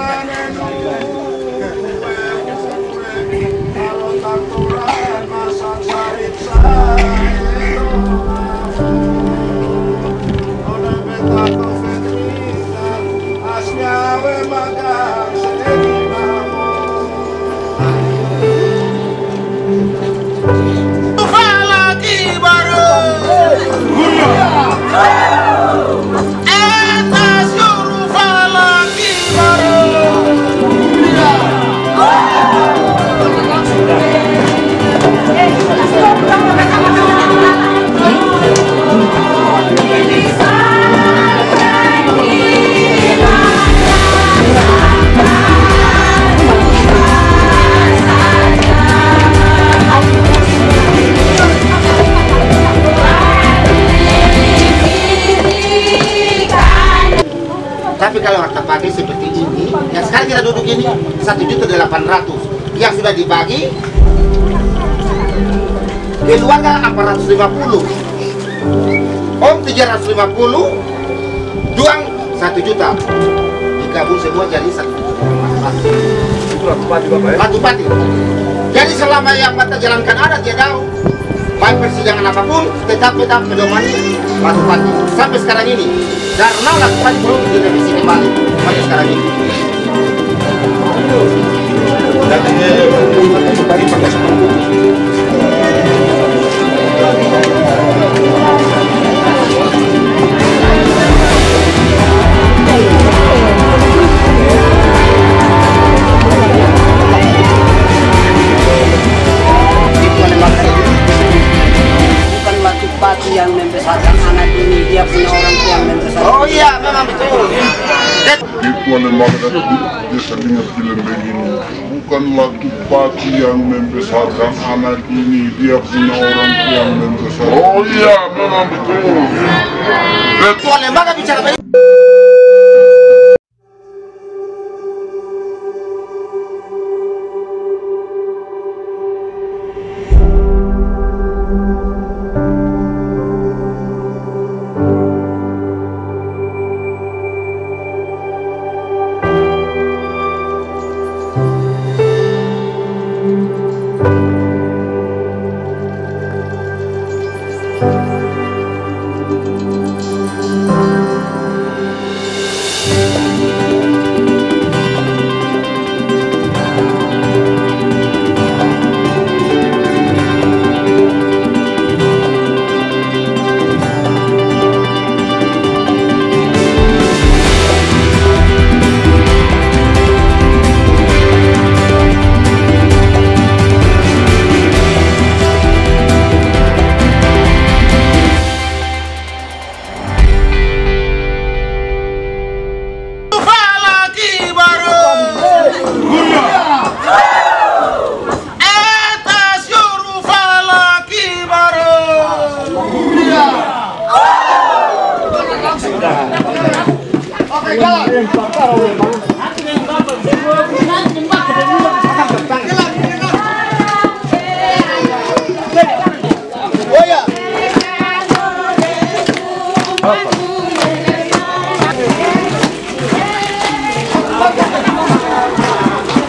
Tapi satu juta delapan ratus, yang sudah dibagi keluarga empat ratus lima puluh, om tiga ratus lima puluh, juang satu juta, digabung semua jadi satu. Pati Bapak ya? Batu. Jadi selama yang kita jalankan ada dia tahu. Baik persidangan apa pun tetap tetap pedoman Batu Pati. Sampai sekarang ini karena Batu Pati belum direvisi kembali. Sampai sekarang ini. Gracias. Membesarkan anak ini dia punya orang tua yang membesarkan oh iya memang betul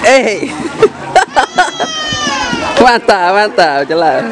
Eh. mantap, mantap, jelas.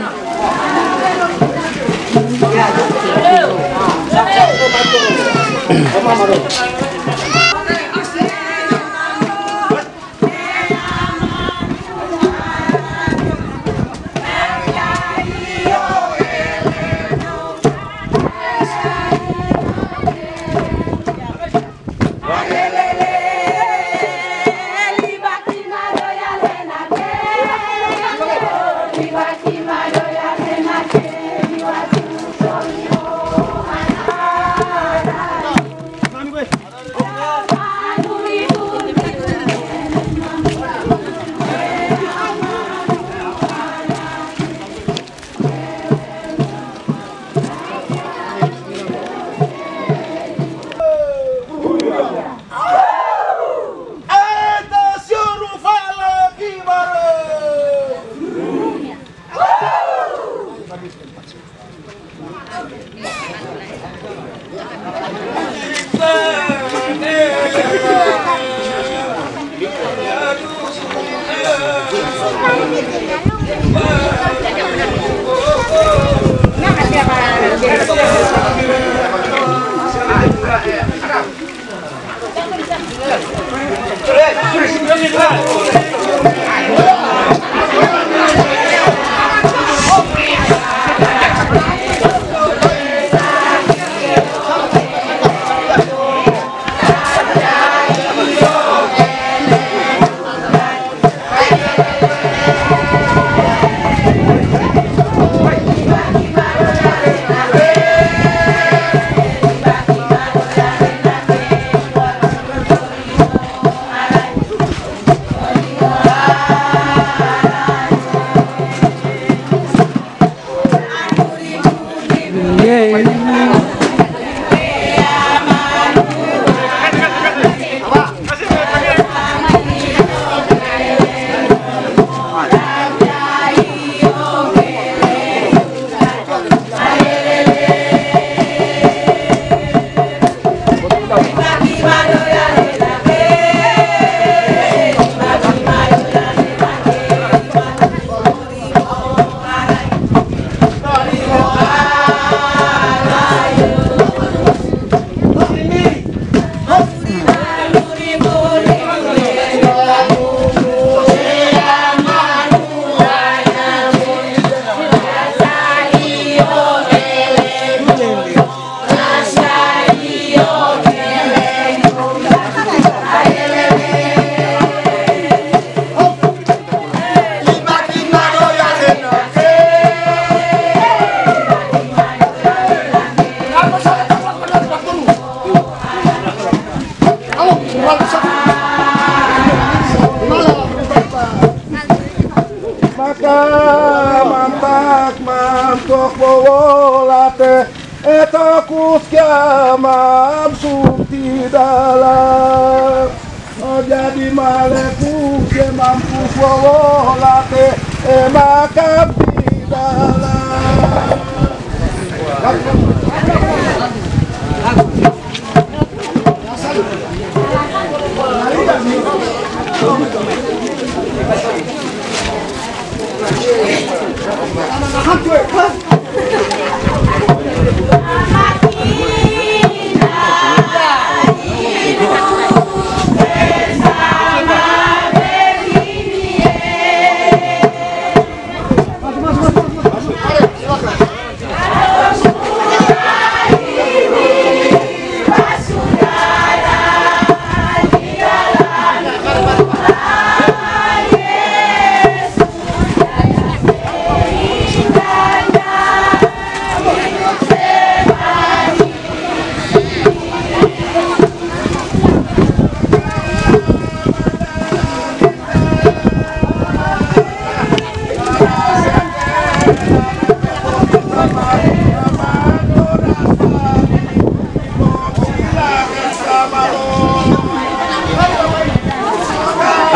Kuskia mamsuk di dalam Oh, Jadi maleku ke mampu Emakam di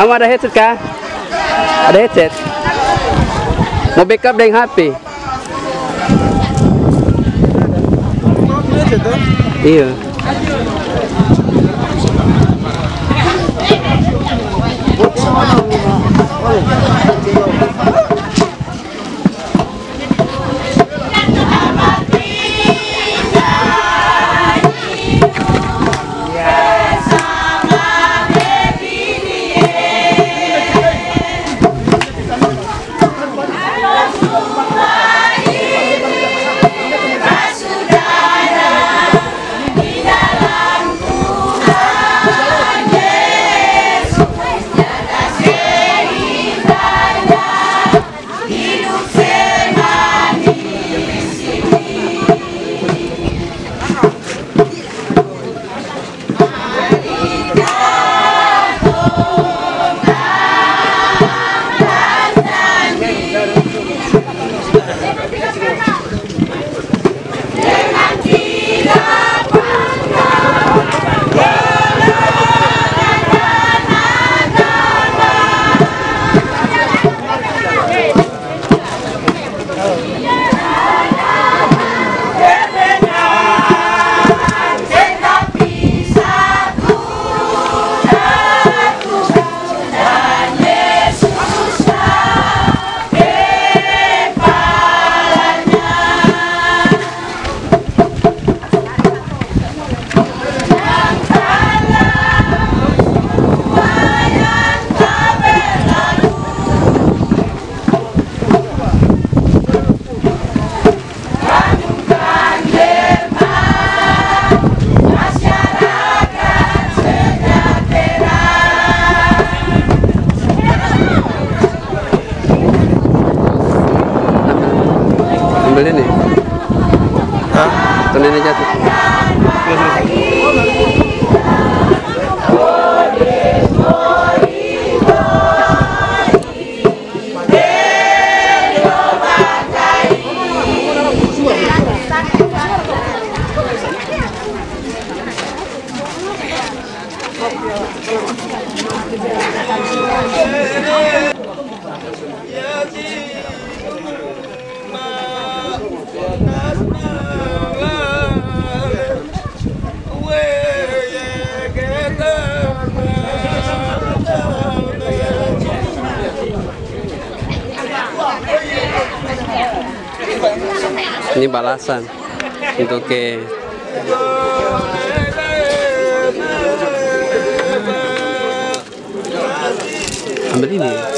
Kamu ada headset kah? Ada headset? Mau backup dengan HP? Iya. Okay. ini balasan untuk ke. Ini.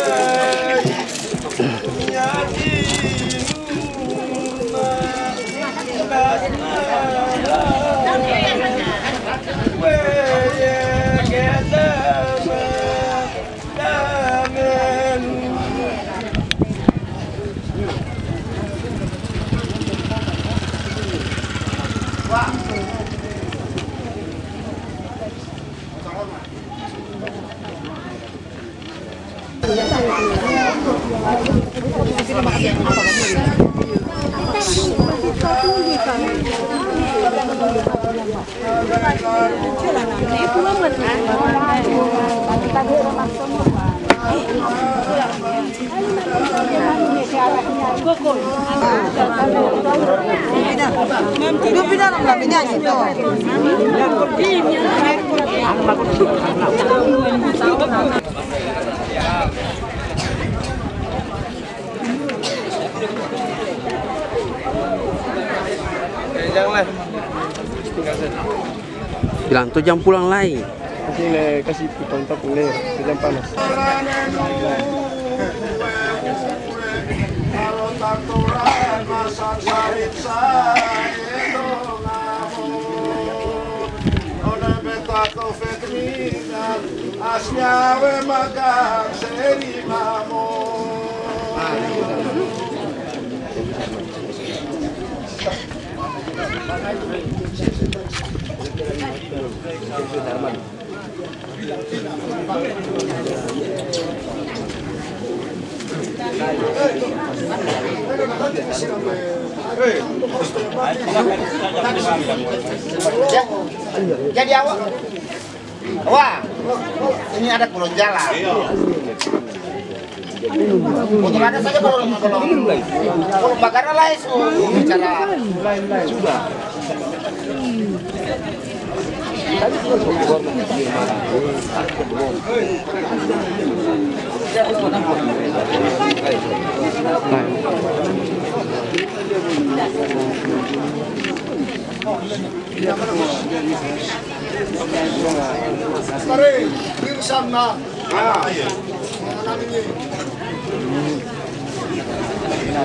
Bilang tuh jam pulang. Kasih le, kasih tapong le, sejam panas. Kalau taturan Jadi awak. Wah, ini ada kolong jalan. Untuk ada saja kolong bakar lah itu bicara. Mari, はい。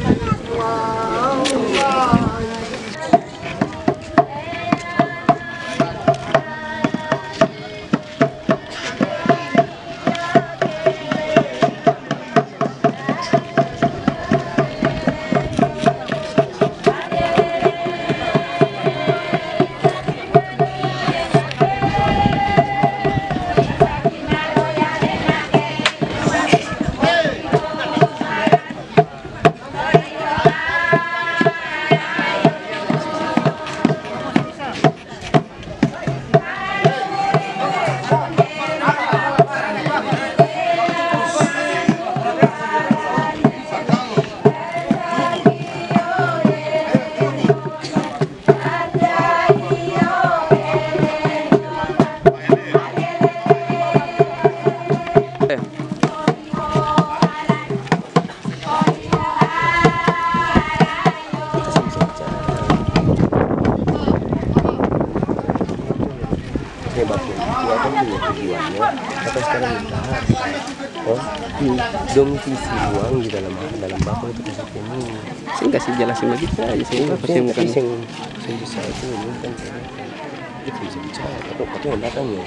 dong sisi uang di dalam dalam bako itu kasih ini? Saya kasih jelasin lagi aja saya nggak pasti bukan. yang yang bisa itu kan itu bisa bicara atau yang datang ya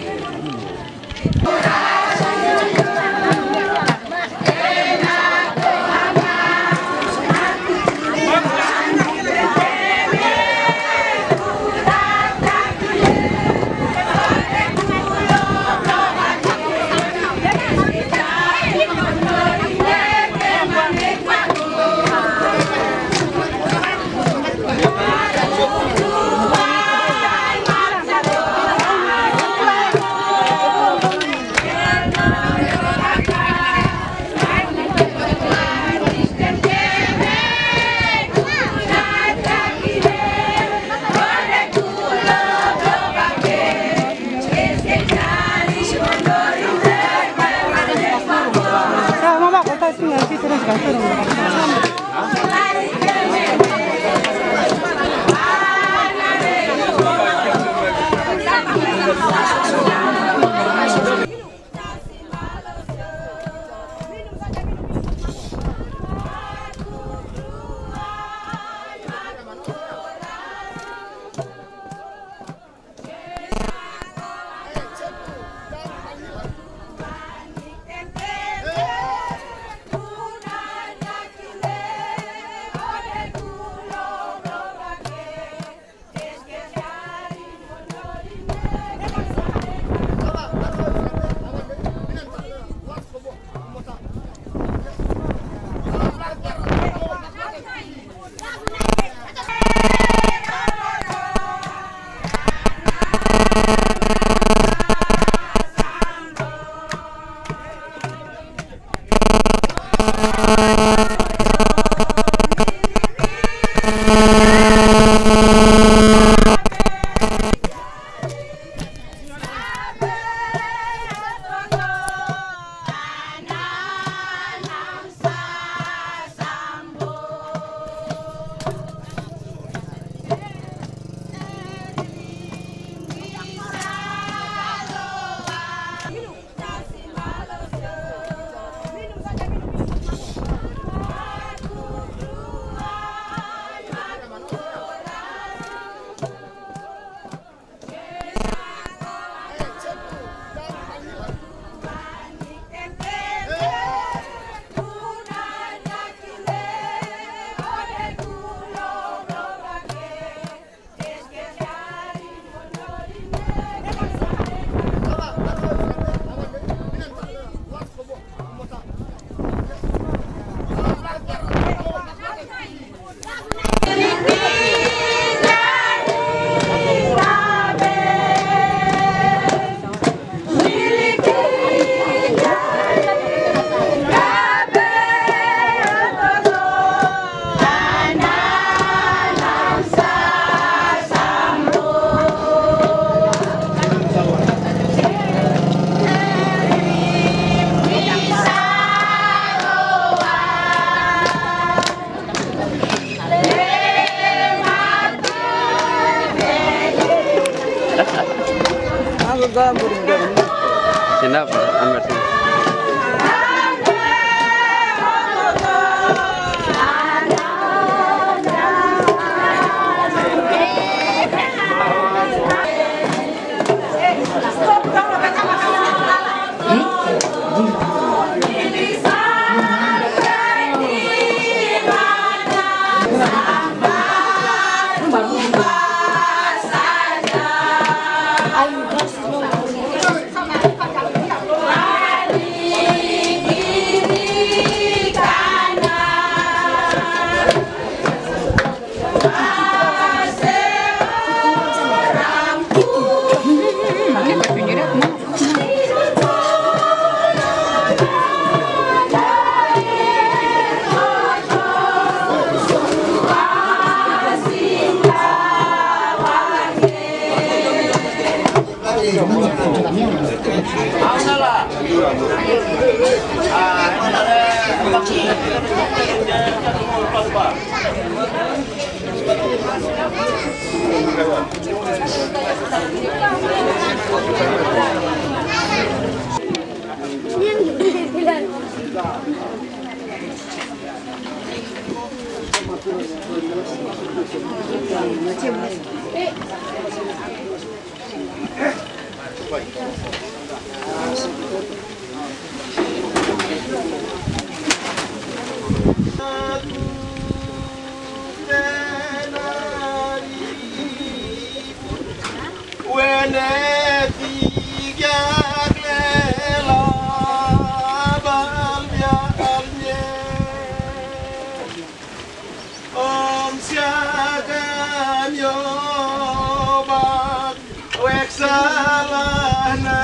siagam yobat weksalana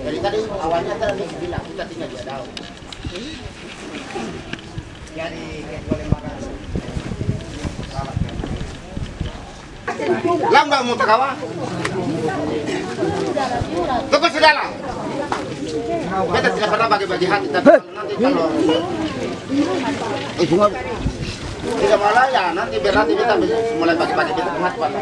Jadi tadi awalnya tadi bilang kita tinggal di Adau. Jadi boleh makan. Lamba mau takawa. Tunggu segala. Kita tidak pernah bagi-bagi hati, tapi nanti kalau eh, cuma tidak malah ya nanti biar nanti kita mulai bagi-bagi kita hati pada.